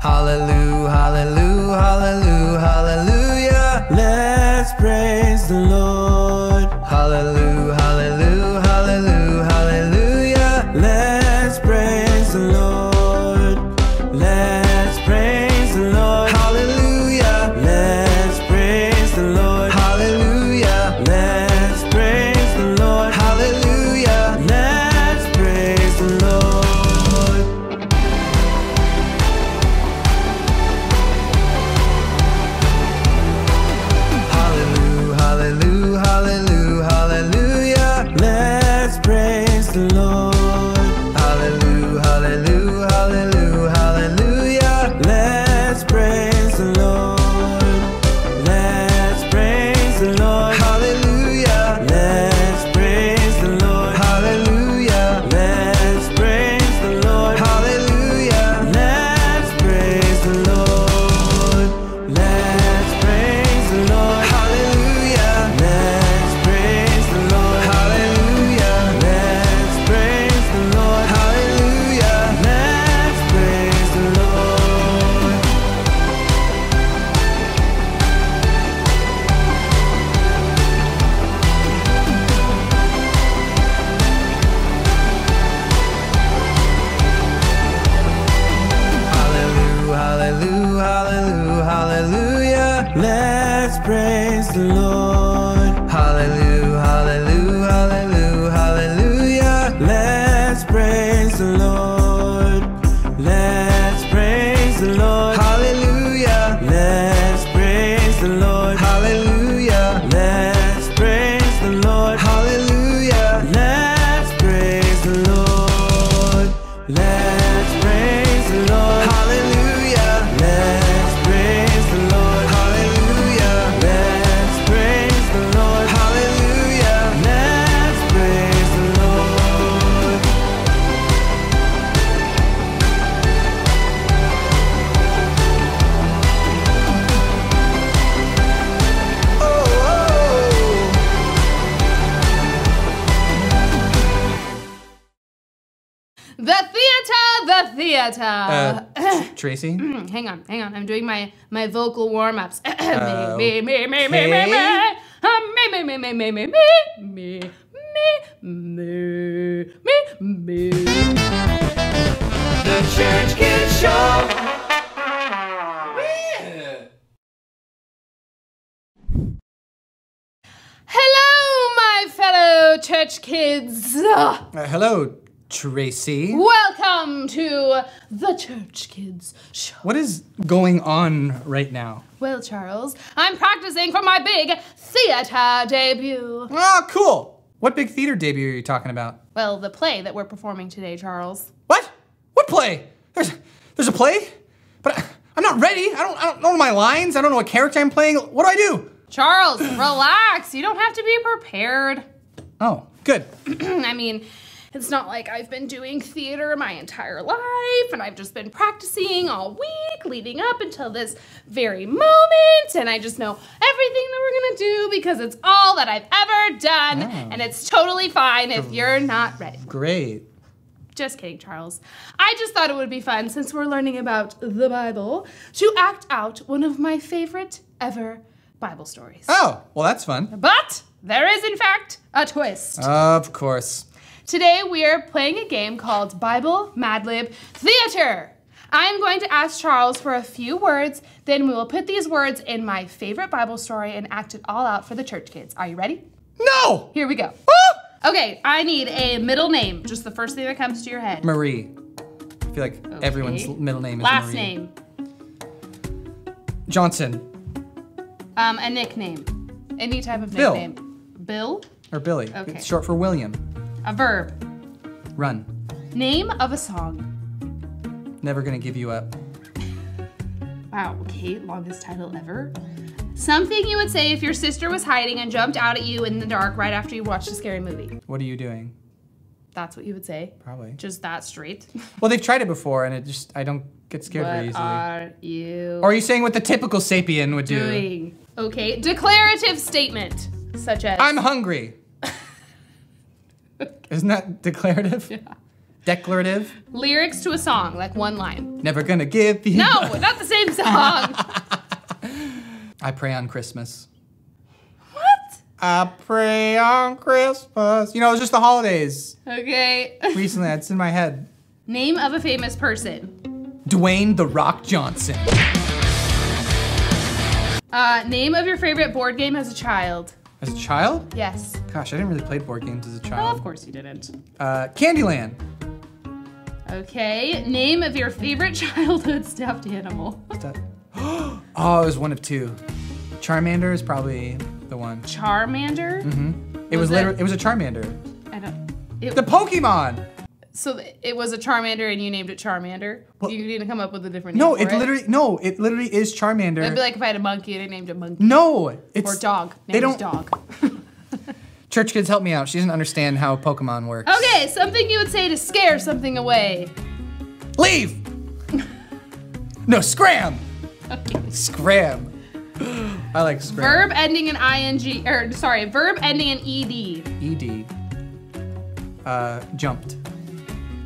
Hallelujah, hallelujah. The theater. Uh, Tracy? hang on, hang on. I'm doing my my vocal warm ups. Uh, me, me, me, me, me, me, me, okay. Uh, me, me, me, me, me, me, me, me, me, me, me, me. The Church Kid Show. Hello, my fellow church kids. Uh, hello, Tracy. Welcome to the Church Kids Show. What is going on right now? Well, Charles, I'm practicing for my big theater debut. Ah, cool. What big theater debut are you talking about? Well, the play that we're performing today, Charles. What? What play? There's there's a play? But I, I'm not ready. I don't I don't know my lines. I don't know what character I'm playing. What do I do? Charles, relax. You don't have to be prepared. Oh, good. I mean, it's not like I've been doing theater my entire life and I've just been practicing all week leading up until this very moment and I just know everything that we're gonna do because it's all that I've ever done and it's totally fine if you're not ready. Great. Just kidding, Charles. I just thought it would be fun since we're learning about the Bible to act out one of my favorite ever Bible stories. Oh, well that's fun. But there is, in fact, a twist. Of course. Today we are playing a game called Bible Madlib Theater. I'm going to ask Charles for a few words, then we will put these words in my favorite Bible story and act it all out for the church kids. Are you ready? No! Here we go. Woo! Okay, I need a middle name, just the first thing that comes to your head. Marie. I feel like everyone's middle name is Last Marie. name, Johnson um, a nickname, any type of nickname. Bill. Bill. or Billy. Okay. It's short for William. A verb. Run. Name of a song. Never gonna give you up. Wow, okay, longest title ever. Something you would say if your sister was hiding and jumped out at you in the dark right after you watched a scary movie. What are you doing? That's what you would say. Probably. Just that straight. Well, they've tried it before, and it just I don't get scared very what easily. are you or are you saying what the typical sapien would do? doing? Okay, declarative statement such as I'm hungry. Isn't that declarative? Yeah. Declarative. Lyrics to a song, like one line. Never gonna give you. No, not the same song. I pray on Christmas. what? I pray on Christmas. You know, it's just the holidays. Okay. Recently, it's in my head. Name of a famous person. Dwayne the Rock Johnson. Uh, name of your favorite board game as a child. As a child? Yes. Gosh, I didn't really play board games as a child. Oh, of course you didn't. Uh, Candyland. Okay. Name of your favorite childhood stuffed animal. Oh, it was one of two. Charmander is probably the one. Charmander. Mm-hmm. It was, Was it? literally it was a Charmander. I don't. It, The Pokemon. So it was a Charmander, and you named it Charmander. you need to come up with a different. No, name for it literally no, it literally is Charmander. It'd be like if I had a monkey and I named it monkey. no, it's Or dog. They Name don't. dog. Church kids, help me out. She doesn't understand how Pokemon works. Okay, something you would say to scare something away. Leave. no, scram. Okay. Scram. I like scram. Verb ending in ing, or sorry, verb ending in ed. Ed. Uh, jumped.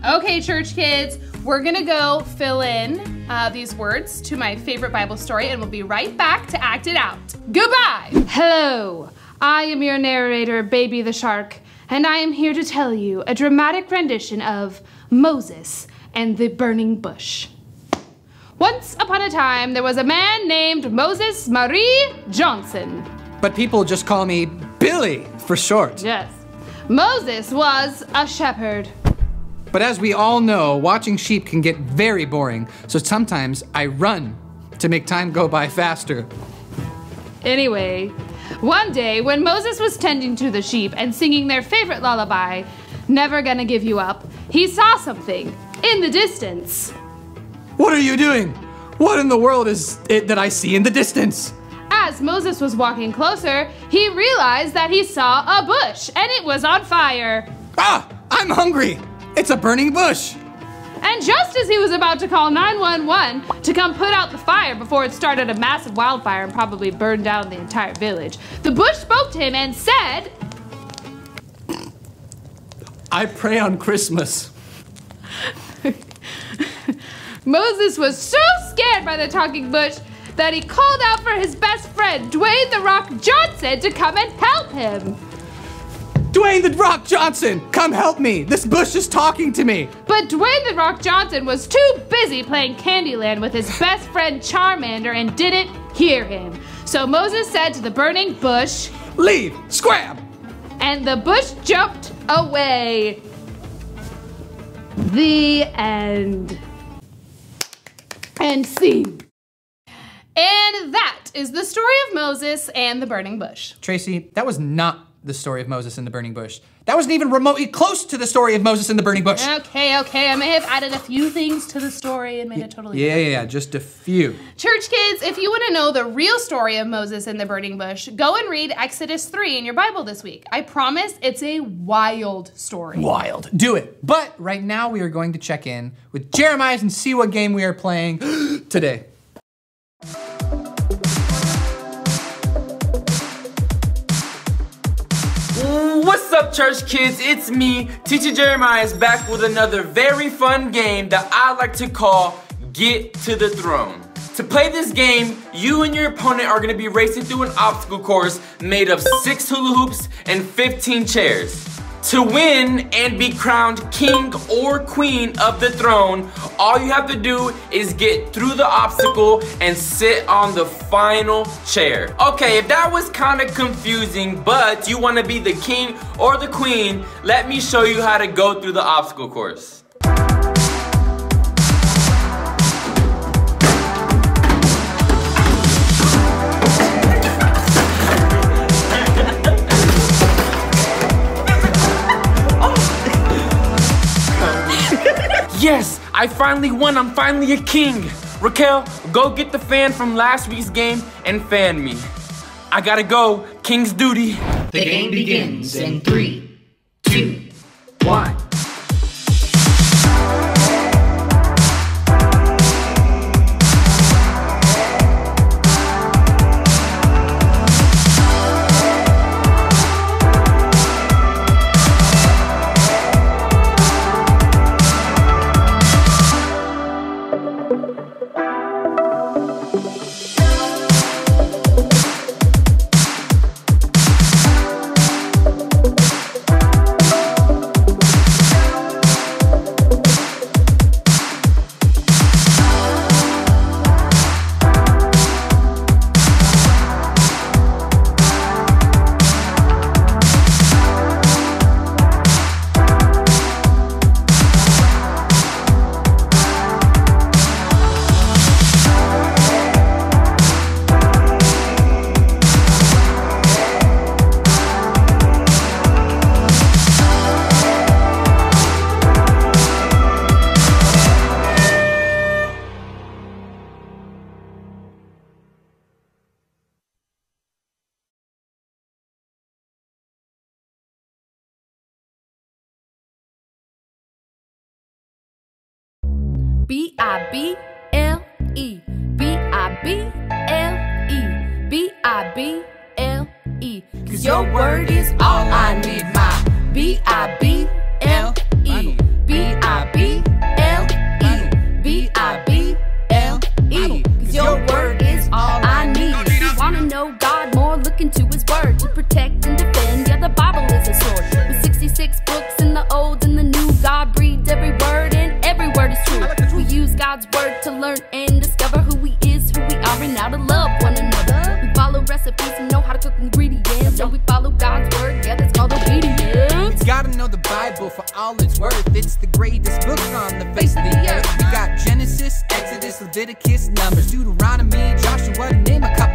Okay, church kids, we're gonna go fill in uh, these words to my favorite Bible story, and we'll be right back to act it out. Goodbye. Hello, I am your narrator, Baby the Shark, and I am here to tell you a dramatic rendition of Moses and the Burning Bush. Once upon a time, there was a man named Moses Marie Johnson. But people just call me Billy for short. Yes. Moses was a shepherd. But as we all know, watching sheep can get very boring. So sometimes I run to make time go by faster. Anyway, one day when Moses was tending to the sheep and singing their favorite lullaby, Never Gonna Give You Up, he saw something in the distance. What are you doing? What in the world is it that I see in the distance? As Moses was walking closer, he realized that he saw a bush and it was on fire. Ah, I'm hungry. It's a burning bush. And just as he was about to call 911 to come put out the fire before it started a massive wildfire and probably burned down the entire village, the bush spoke to him and said, I pray on Christmas. Moses was so scared by the talking bush that he called out for his best friend, Dwayne The Rock Johnson, to come and help him. Dwayne the Rock Johnson, come help me. This bush is talking to me. But Dwayne The Rock Johnson was too busy playing Candyland with his best friend Charmander and didn't hear him. So Moses said to the burning bush, Leave, scram. and the bush jumped away. The end. And scene. And that is the story of Moses and the burning bush. Tracy, that was not the story of Moses in the burning bush. That wasn't even remotely close to the story of Moses in the burning bush. Okay, okay, I may have added a few things to the story and made it totally Yeah, yeah, yeah, just a few. Church kids, if you want to know the real story of Moses and the burning bush, go and read Exodus 3 in your Bible this week. I promise it's a wild story. Wild. Do it. But right now we are going to check in with Jeremiah and see what game we are playing today. Up, church kids? It's me, Teacher Jeremiah, is back with another very fun game that I like to call Get to the Throne. To play this game, you and your opponent are gonna be racing through an obstacle course made of six hula hoops and 15 chairs. To win and be crowned king or queen of the throne, all you have to do is get through the obstacle and sit on the final chair. Okay, if that was kind of confusing, but you want to be the king or the queen, let me show you how to go through the obstacle course. Yes, I finally won. I'm finally a king. Raquel, go get the fan from last week's game and fan me. I gotta go. King's duty. The game begins in three, two, one. B I B L E. B I B L E. B I B L E. Cause your word is all I need. My B I B God's word to learn and discover who He is, who we are, and how to love one another. We follow recipes and know how to cook ingredients, and we follow God's word. Yeah, that's called obedience. We gotta know the Bible for all it's worth. It's the greatest book on the face of the earth. We got Genesis, Exodus, Leviticus, Numbers, Deuteronomy, Joshua, name a couple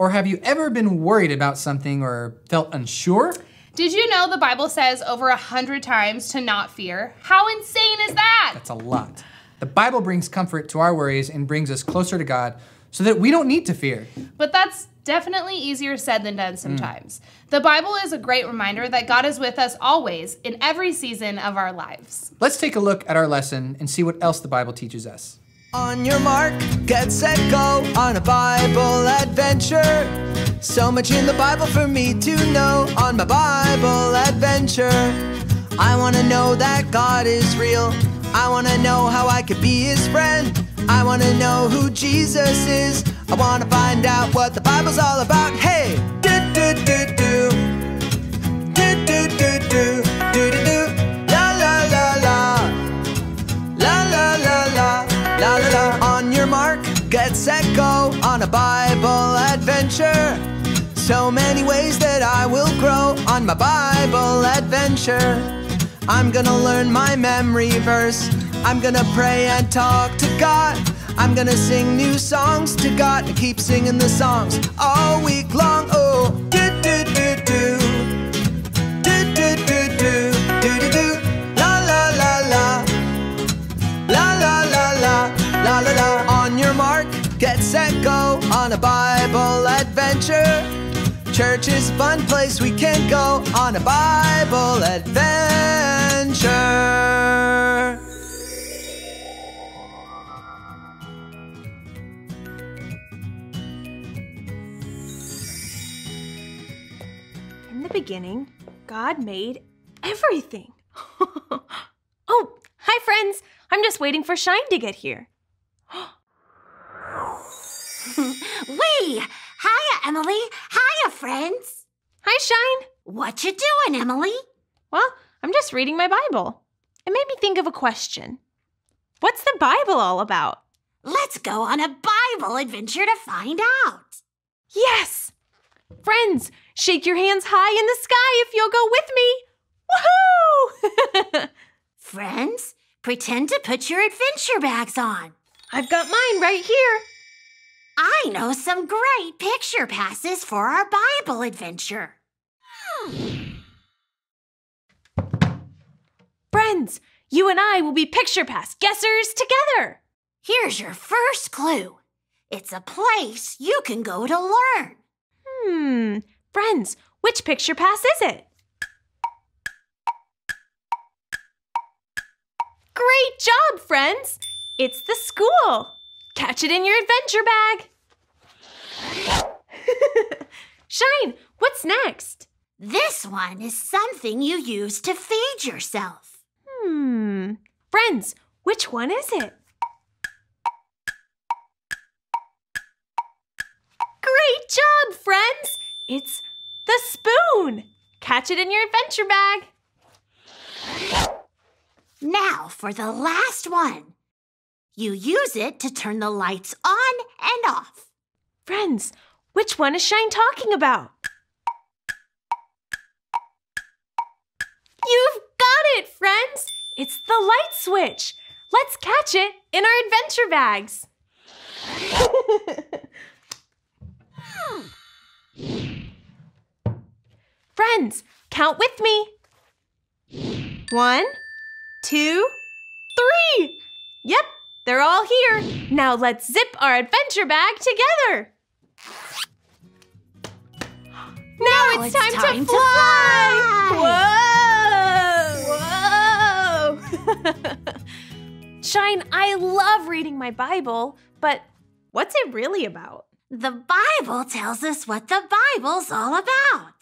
Or have you ever been worried about something or felt unsure? Did you know the Bible says over a hundred times to not fear? How insane is that? That's a lot. The Bible brings comfort to our worries and brings us closer to God so that we don't need to fear. But that's definitely easier said than done sometimes. The Bible is a great reminder that God is with us always in every season of our lives. Let's take a look at our lesson and see what else the Bible teaches us. On your mark, get set, go on a Bible adventure. So much in the Bible for me to know on my Bible adventure. I want to know that God is real. I want to know how I could be his friend. I want to know who Jesus is. I want to find out what the Bible's all about. Hey, get set, go on a Bible adventure. So many ways that I will grow on my Bible adventure. I'm gonna learn my memory verse. I'm gonna pray and talk to God. I'm gonna sing new songs to God and keep singing the songs all week long. Oh, set, go on a Bible adventure. Church is a fun place we can go on a Bible adventure. In the beginning, God made everything. oh, hi, friends. I'm just waiting for Shine to get here. Wee! Hiya, Emily. Hiya, friends. Hi, Shine. What you doing, Emily? Well, I'm just reading my Bible. It made me think of a question. What's the Bible all about? Let's go on a Bible adventure to find out. Yes! Friends, shake your hands high in the sky if you'll go with me. Woohoo! Friends, pretend to put your adventure bags on. I've got mine right here. I know some great picture passes for our Bible adventure. Friends, you and I will be picture pass guessers together. Here's your first clue it's a place you can go to learn. Hmm. Friends, which picture pass is it? Great job, friends! It's the school. Catch it in your adventure bag. Shine, what's next? This one is something you use to feed yourself. Hmm. Friends, which one is it? Great job, friends! It's the spoon. Catch it in your adventure bag. Now for the last one. You use it to turn the lights on and off. Friends, which one is Shine talking about? You've got it, friends! It's the light switch. Let's catch it in our adventure bags. Friends, count with me. One, two, three. Yep, they're all here. Now let's zip our adventure bag together. Now, it's, it's time, time to to fly. Whoa! Whoa! Shine, I love reading my Bible, but what's it really about? The Bible tells us what the Bible's all about.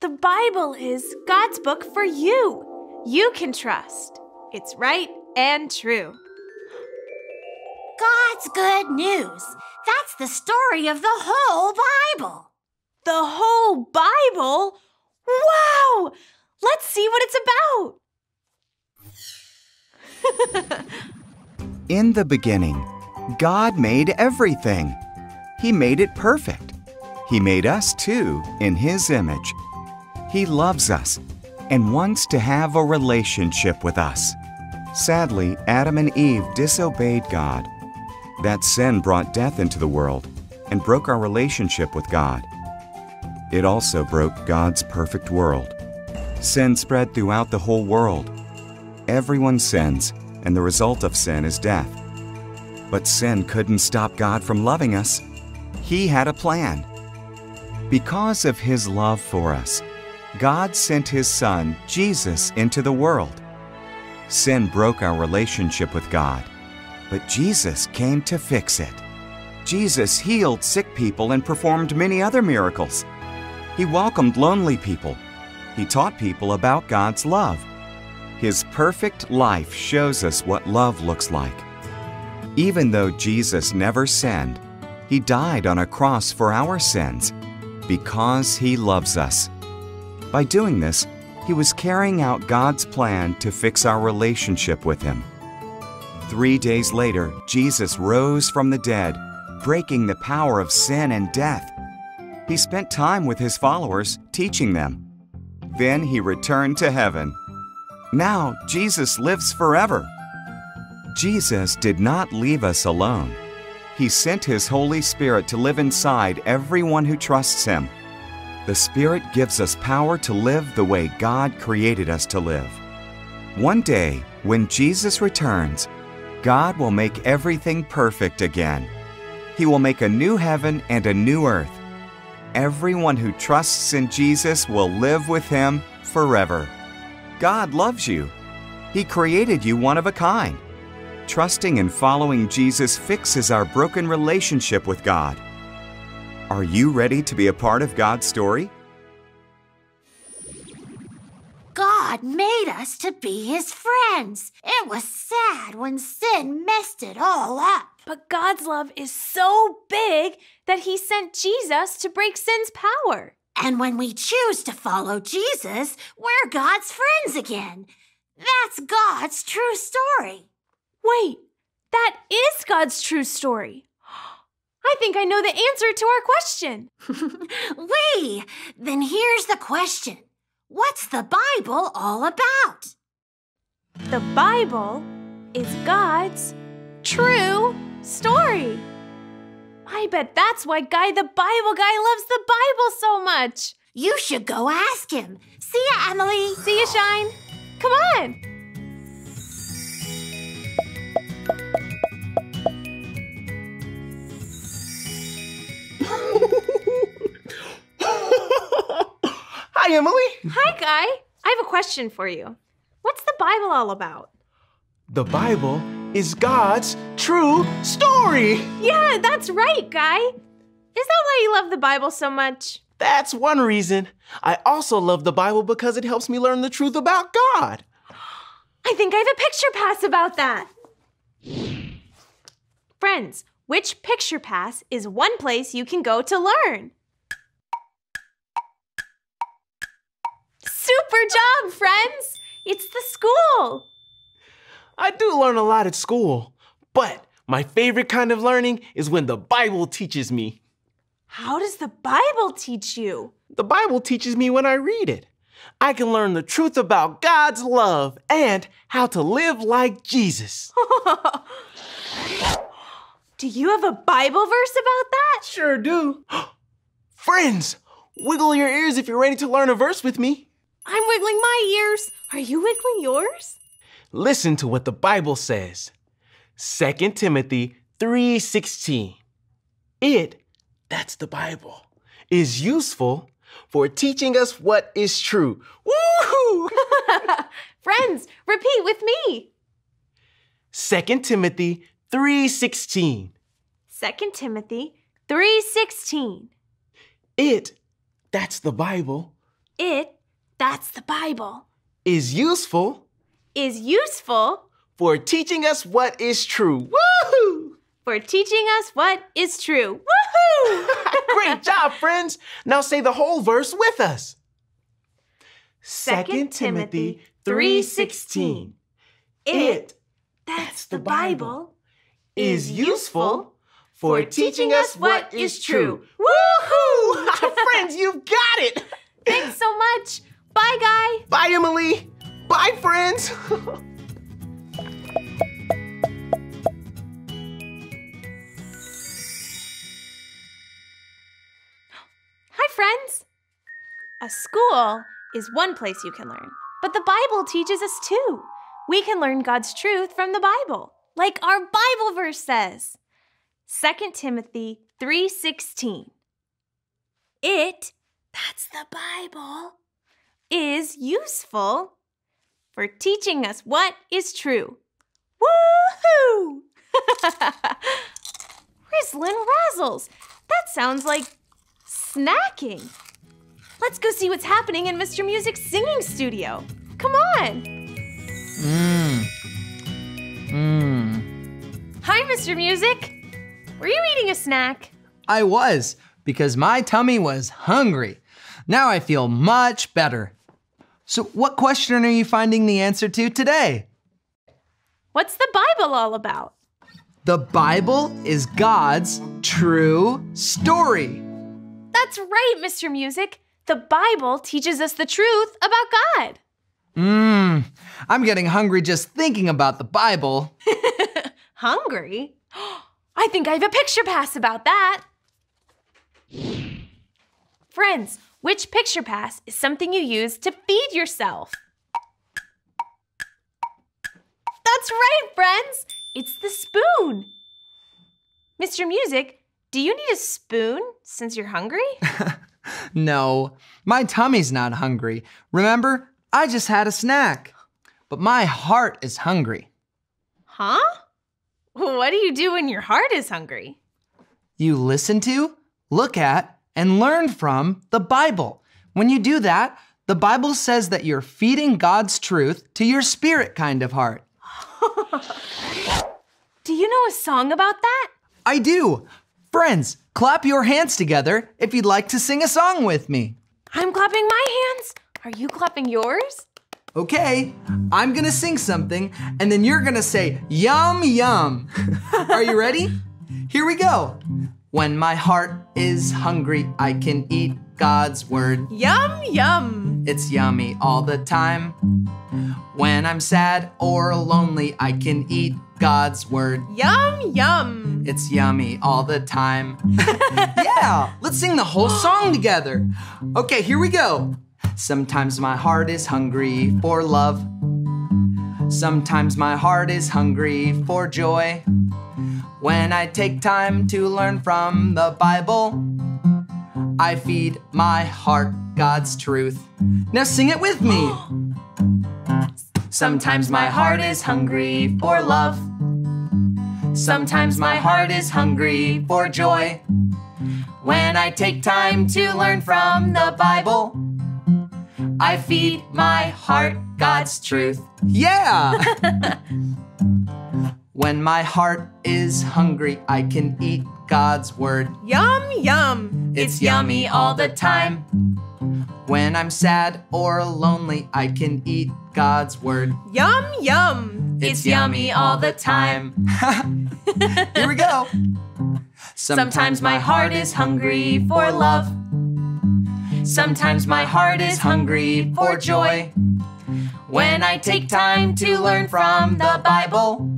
The Bible is God's book for you. You can trust. It's right and true. God's good news. That's the story of the whole Bible. The whole Bible? Wow! Let's see what it's about. In the beginning, God made everything. He made it perfect. He made us too in His image. He loves us and wants to have a relationship with us. Sadly, Adam and Eve disobeyed God. That sin brought death into the world and broke our relationship with God. It also broke God's perfect world. Sin spread throughout the whole world. Everyone sins, and the result of sin is death. But sin couldn't stop God from loving us. He had a plan. Because of His love for us, God sent His Son, Jesus, into the world. Sin broke our relationship with God, but Jesus came to fix it. Jesus healed sick people and performed many other miracles. He welcomed lonely people. He taught people about God's love. His perfect life shows us what love looks like. Even though Jesus never sinned, He died on a cross for our sins because He loves us. By doing this, He was carrying out God's plan to fix our relationship with Him. Three days later, Jesus rose from the dead, breaking the power of sin and death. He spent time with his followers, teaching them. Then he returned to heaven. Now Jesus lives forever. Jesus did not leave us alone. He sent His Holy Spirit to live inside everyone who trusts Him. The Spirit gives us power to live the way God created us to live. One day, when Jesus returns, God will make everything perfect again. He will make a new heaven and a new earth. Everyone who trusts in Jesus will live with Him forever. God loves you. He created you one of a kind. Trusting and following Jesus fixes our broken relationship with God. Are you ready to be a part of God's story? God made us to be his friends. It was sad when sin messed it all up. But God's love is so big that He sent Jesus to break sin's power. And when we choose to follow Jesus, we're God's friends again. That's God's true story. Wait, that is God's true story. I think I know the answer to our question. Wee, then here's the question What's the Bible all about? The Bible is God's true story. I bet that's why Guy the Bible guy loves the Bible so much. You should go ask him. See ya, Emily. See ya, Shine. Come on. Hi, Emily. Hi, Guy. I have a question for you. What's the Bible all about? The Bible is God's true story. Yeah, that's right, Guy. Is that why you love the Bible so much? That's one reason. I also love the Bible because it helps me learn the truth about God. I think I have a picture pass about that. Friends, which picture pass is one place you can go to learn? Super job, friends! It's the school. I do learn a lot at school, but my favorite kind of learning is when the Bible teaches me. How does the Bible teach you? The Bible teaches me when I read it. I can learn the truth about God's love and how to live like Jesus. do you have a Bible verse about that? Sure do. Friends, wiggle your ears if you're ready to learn a verse with me. I'm wiggling my ears. Are you wiggling yours? Listen to what the Bible says. 2 Timothy 3:16. It, that's the Bible, is useful for teaching us what is true. Woohoo! Friends, repeat with me. 2 Timothy 3:16. 2 Timothy 3:16. It, that's the Bible, It, that's the Bible, is useful is useful for teaching us what is true. Woohoo! for teaching us what is true. Woohoo! Great job, friends. Now say the whole verse with us. 2 Timothy 3:16. It, that's the Bible, is useful for teaching us what is true. Woohoo! Friends, you've got it. Thanks so much. Bye, Guy. Bye, Emily. Bye, friends. Hi, friends. A school is one place you can learn, but the Bible teaches us too. We can learn God's truth from the Bible, like our Bible verse says. 2 Timothy 3:16. It, that's the Bible, is useful for teaching us what is true. Woohoo! Rizzlin' Razzles. That sounds like snacking. Let's go see what's happening in Mr. Music's singing studio. Come on. Mmm. Mmm. Hi, Mr. Music. Were you eating a snack? I was, because my tummy was hungry. Now I feel much better. So, what question are you finding the answer to today? What's the Bible all about? The Bible is God's true story. That's right, Mr. Music. The Bible teaches us the truth about God. Mmm, I'm getting hungry just thinking about the Bible. Hungry? I think I have a picture pass about that. Friends, which picture pass is something you use to feed yourself? That's right, friends. It's the spoon. Mr. Music, do you need a spoon since you're hungry? No, my tummy's not hungry. Remember, I just had a snack. But my heart is hungry. Huh? What do you do when your heart is hungry? You listen to, look at, and learn from the Bible. When you do that, the Bible says that you're feeding God's truth to your spirit kind of heart. Do you know a song about that? I do. Friends, clap your hands together if you'd like to sing a song with me. I'm clapping my hands. Are you clapping yours? Okay, I'm gonna sing something, and then you're gonna say, Yum, yum. Are you ready? Here we go. When my heart is hungry, I can eat God's word. Yum, yum. It's yummy all the time. When I'm sad or lonely, I can eat God's word. Yum, yum. It's yummy all the time. yeah, let's sing the whole song together. Okay, here we go. Sometimes my heart is hungry for love. Sometimes my heart is hungry for joy. When I take time to learn from the Bible, I feed my heart God's truth. Now sing it with me. Sometimes my heart is hungry for love. Sometimes my heart is hungry for joy. When I take time to learn from the Bible, I feed my heart God's truth. Yeah! when my heart is hungry, I can eat God's word. Yum, yum. It's yummy all the time. When I'm sad or lonely, I can eat God's word. Yum, yum. It's yummy all the time. Here we go. Sometimes my heart is hungry for love. Sometimes my heart is hungry for joy. When I take time to learn from the Bible,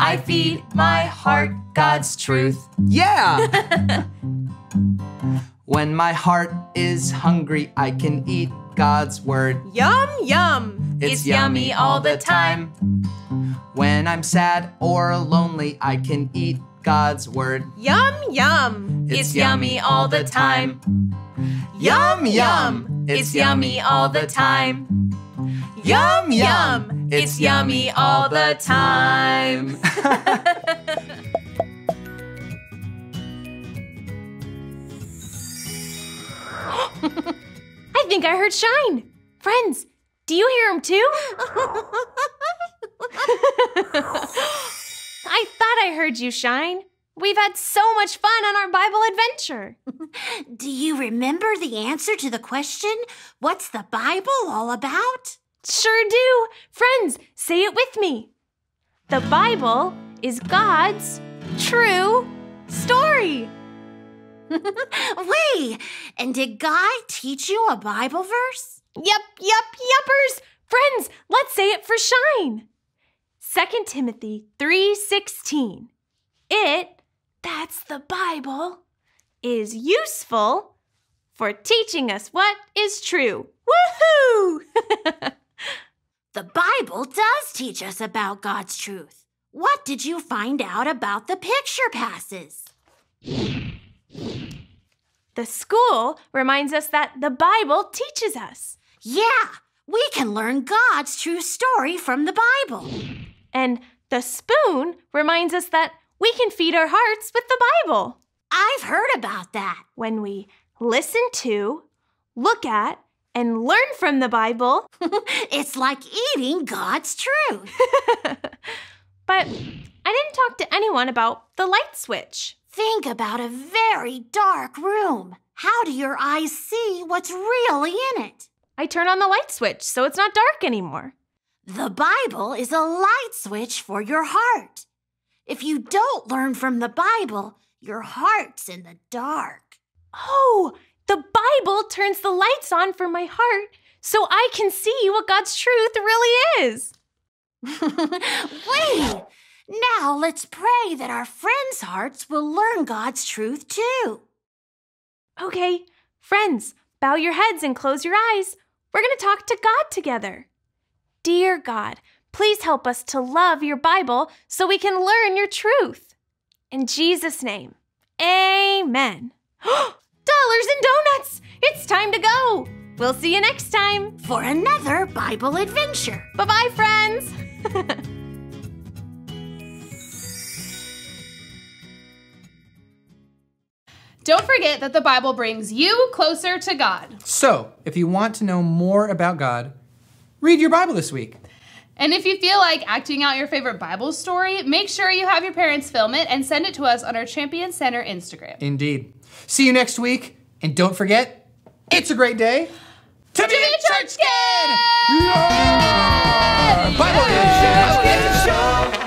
I feed my heart God's truth. Yeah! when my heart is hungry, I can eat God's word. Yum, yum. It's yummy all the time. When I'm sad or lonely, I can eat God's word. Yum, yum. It's yummy all the time. Yum, yum. It's yummy all the time. Yum, yum. It's yummy all the time. I think I heard Shine. Friends, do you hear him too? I thought I heard you, Shine. We've had so much fun on our Bible adventure. Do you remember the answer to the question, What's the Bible all about? Sure do. Friends, say it with me. The Bible is God's true story. Wait, and did God teach you a Bible verse? Yep, yep, yuppers. Friends, let's say it for Shine. 2 Timothy 3:16. It, that's the Bible, is useful for teaching us what is true. Woohoo! The Bible does teach us about God's truth. What did you find out about the picture passes? The school reminds us that the Bible teaches us. Yeah, we can learn God's true story from the Bible. And the spoon reminds us that we can feed our hearts with the Bible. I've heard about that. When we listen to, look at, and learn from the Bible, it's like eating God's truth. but I didn't talk to anyone about the light switch. Think about a very dark room. How do your eyes see what's really in it? I turn on the light switch so it's not dark anymore. The Bible is a light switch for your heart. If you don't learn from the Bible, your heart's in the dark. Oh, the Bible turns the lights on for my heart so I can see what God's truth really is. Wait! Now let's pray that our friends' hearts will learn God's truth too. Okay, friends, bow your heads and close your eyes. We're going to talk to God together. Dear God, please help us to love your Bible so we can learn your truth. In Jesus' name, amen. Dollars and donuts! It's time to go! We'll see you next time for another Bible adventure. Bye bye, friends! Don't forget that the Bible brings you closer to God. So, if you want to know more about God, read your Bible this week. And if you feel like acting out your favorite Bible story, make sure you have your parents film it and send it to us on our Champions Centre Instagram. Indeed. See you next week, and don't forget, it's a great day to, to be a church kid! Yeah! Bible Show!